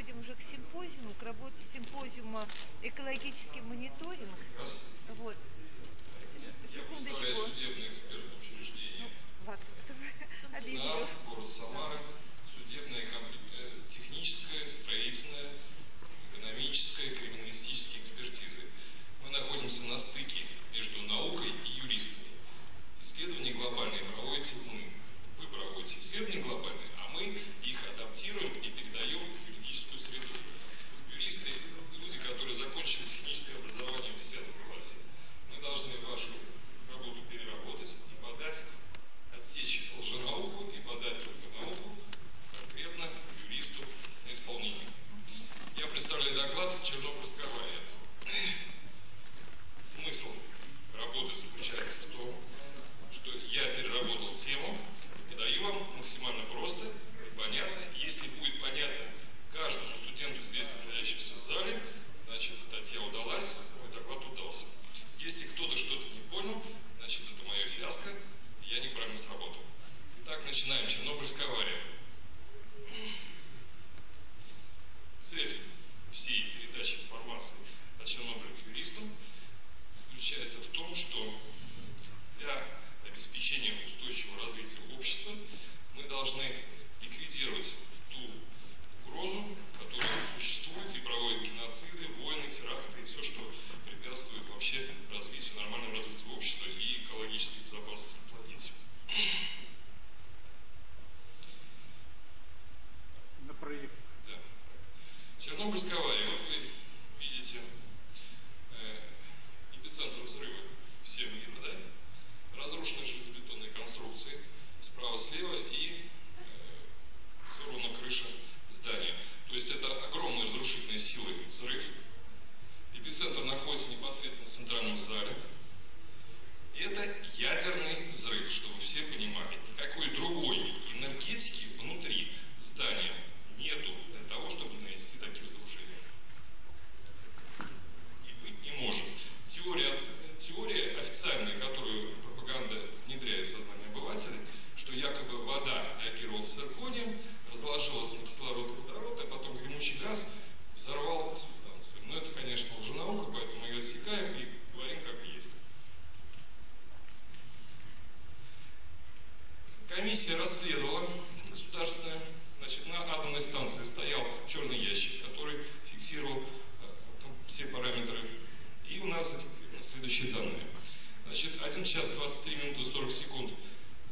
переходим уже к симпозиуму, к работе симпозиума «Экологический мониторинг». Вот. Секундочку. Я судебный эксперт учреждения. Ну, ладно, город Самара, судебная, э, техническая, строительная, экономическая, криминалистические экспертизы. Мы находимся на стыке между наукой и юристами. Исследования глобальные проводите мы. Вы проводите исследования глобальные, а мы их адаптируем реагировало государственное. Значит, на атомной станции стоял черный ящик, который фиксировал э, все параметры. И у нас следующие данные. Значит, 1 час 23 минуты 40 секунд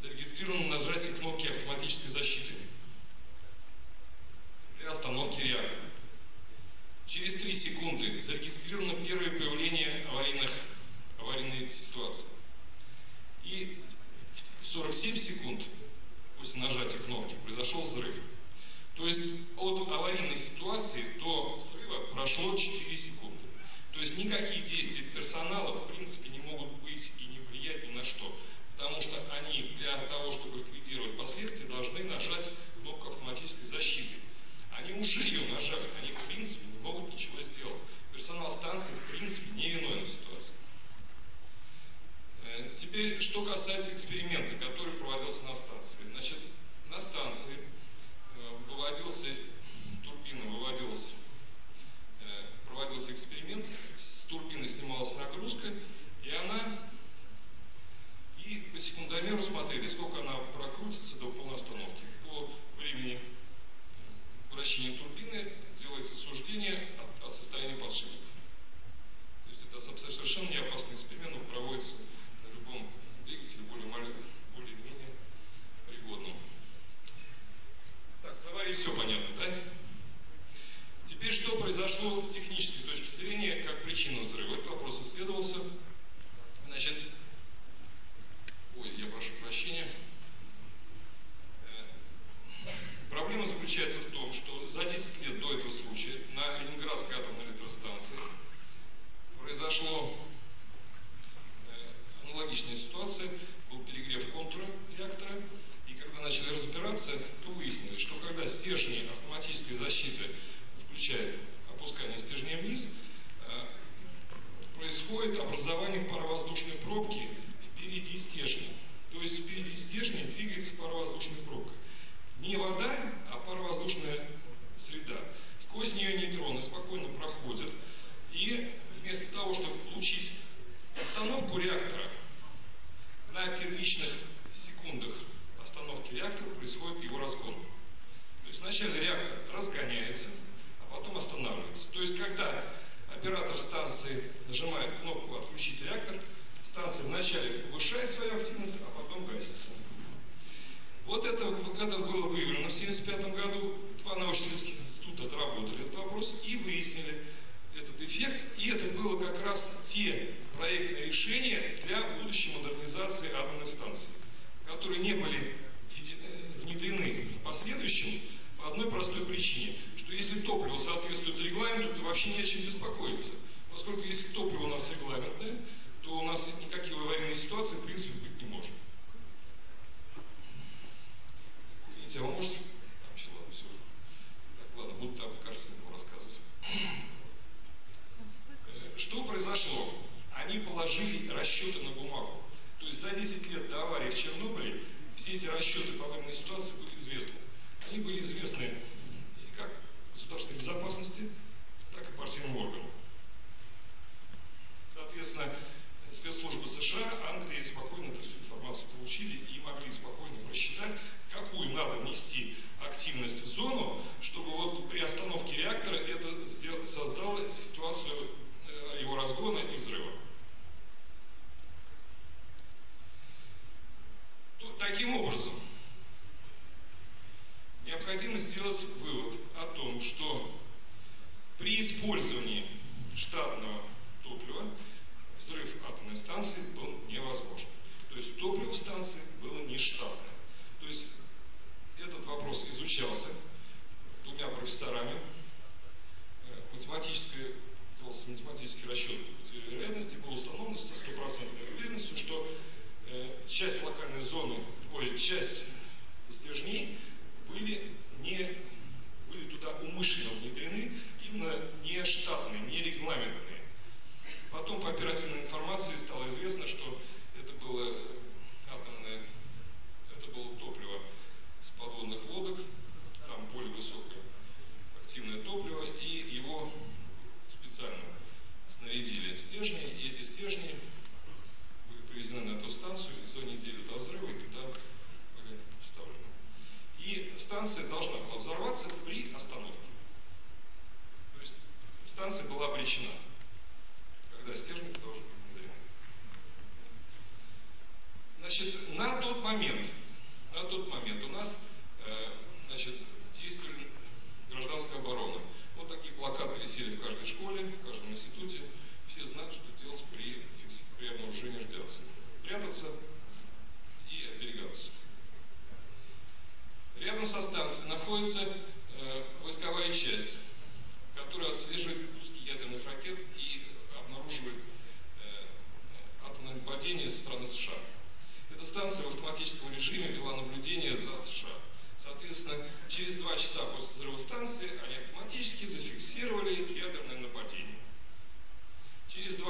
зарегистрировано нажатие кнопки автоматической защиты для остановки реактора. Через 3 секунды зарегистрировано первое появление аварийных, аварийной ситуации. И в 47 секунд после нажатия кнопки произошел взрыв. То есть от аварийной ситуации до взрыва прошло 4 секунды. То есть никакие действия персонала в принципе не заключается в том, что за 10 лет до этого случая на Ленинградской атомной электростанции произошло порядке. известны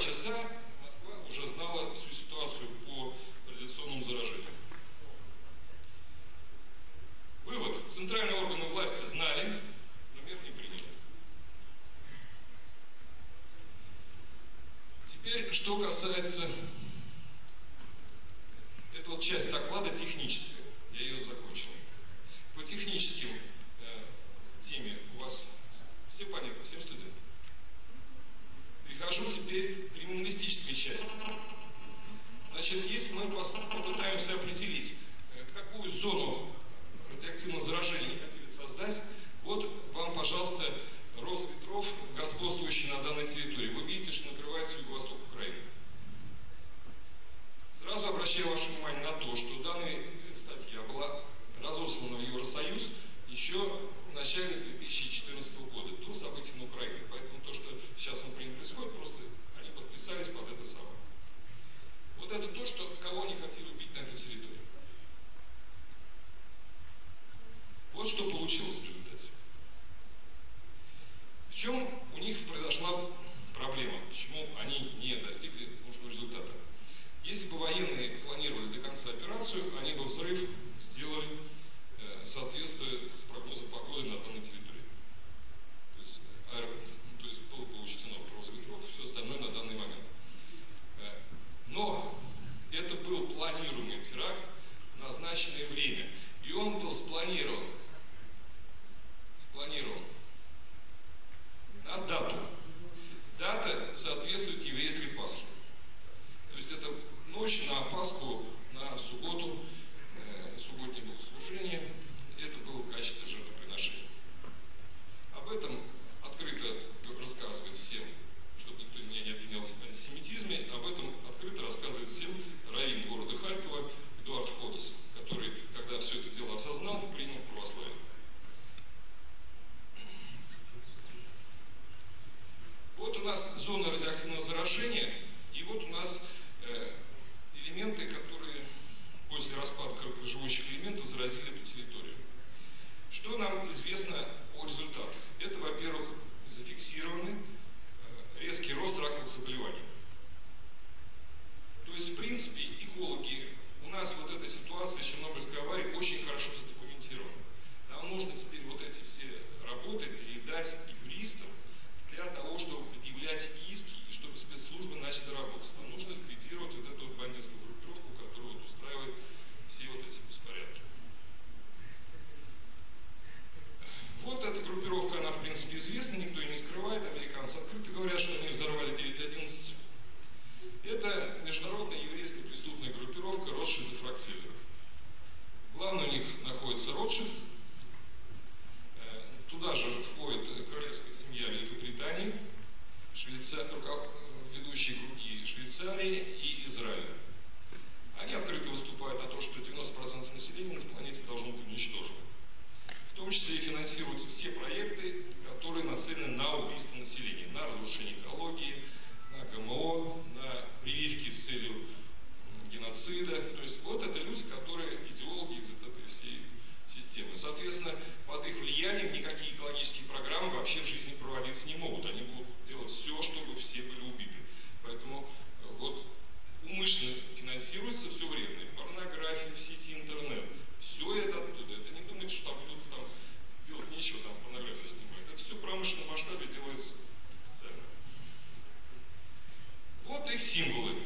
часа Москва уже знала всю ситуацию по радиационному заражению. Вывод. Центральные органы власти знали, но мер не приняли. Теперь, что касается... Это вот часть доклада техническая. Я ее закончил. По техническим э, теме у вас все понятно, всем студентам. Перехожу теперь гуманистической части. Значит, если мы попытаемся определить, э, какую зону чем у них произошла проблема, почему они не достигли нужного результата. Если бы военные планировали до конца операцию, они бы взрыв сделали э, соответствуя с прогнозом погоды на данной территории. То есть, э, аэро... ну, то есть было бы учтено угроза ветров, все остальное на данный момент. Э, но это был планируемый теракт в назначенное время, и он был спланирован соответствует изобразили эту территорию. Что нам известно геноцида. То есть вот это люди, которые идеологи вот этой всей системы. Соответственно, под их влиянием никакие экологические программы вообще в жизни проводиться не могут. Они будут делать все, чтобы все были убиты. Поэтому э, вот умышленно финансируется все вредное. Порнография в сети, интернет. Все это оттуда. Это не думайте, что там будут там делать нечего, там порнографию снимать. Это все в промышленном масштабе делается специально. Вот их символы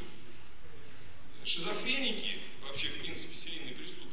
шизофреники, вообще в принципе серийные преступники,